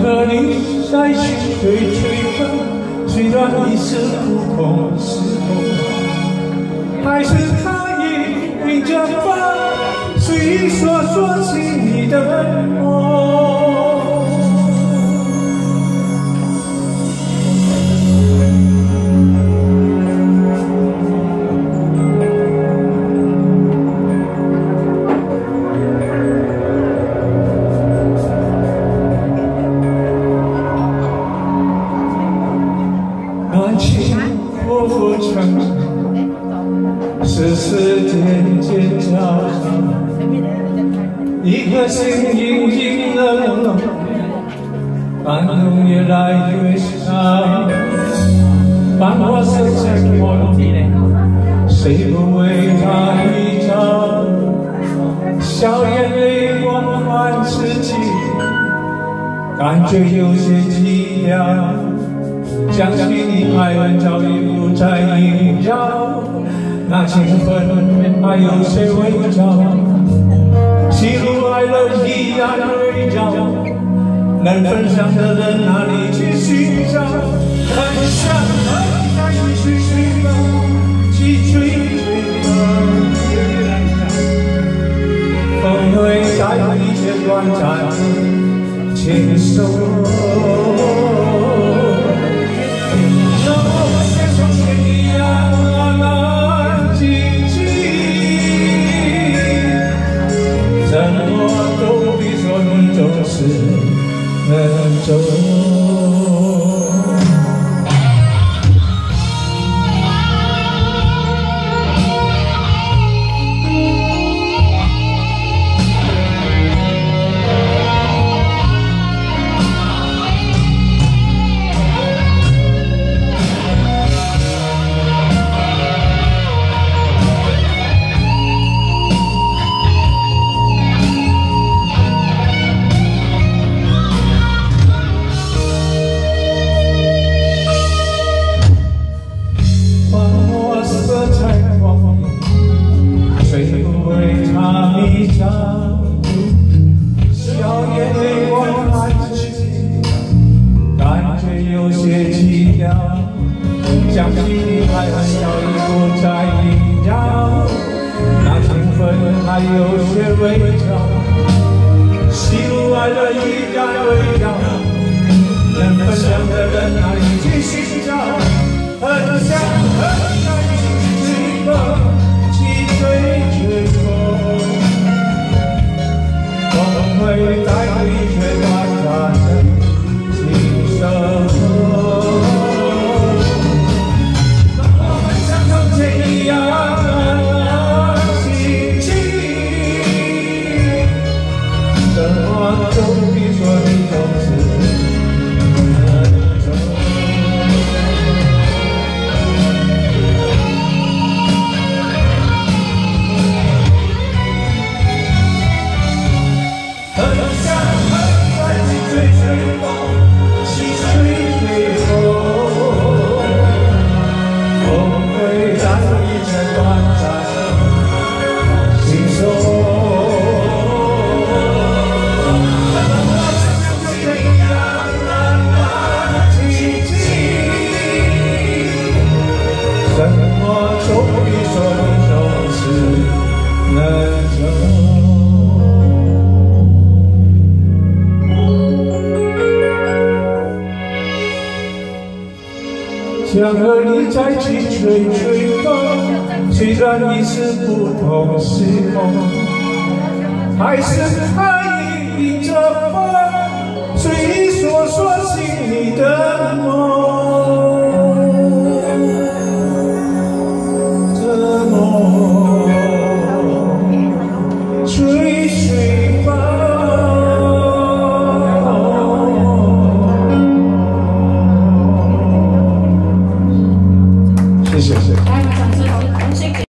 和你在一起吹吹风，虽然已是不同时空，还是可以迎着风，随意说说心里的？一颗心隐隐冷冷，感动越来越伤。繁华世界光阴，谁不为他一张？笑眼泪光换自己，感觉有些凄凉。相信你爱早已不再萦绕，那情分还有些微照，喜怒快乐依然围绕，能分享的人哪里去寻找？很想和你在一起睡吧，去追追吧，风会带走一切短暂，轻松牵手。相信你爱恨早已不再萦绕，那情分还有些微妙，喜怒哀乐依然围绕，能分享的人哪里去寻找？很想想和你再去吹吹风，虽然已是不同时空，还是可以迎着风，随意说说心里的梦。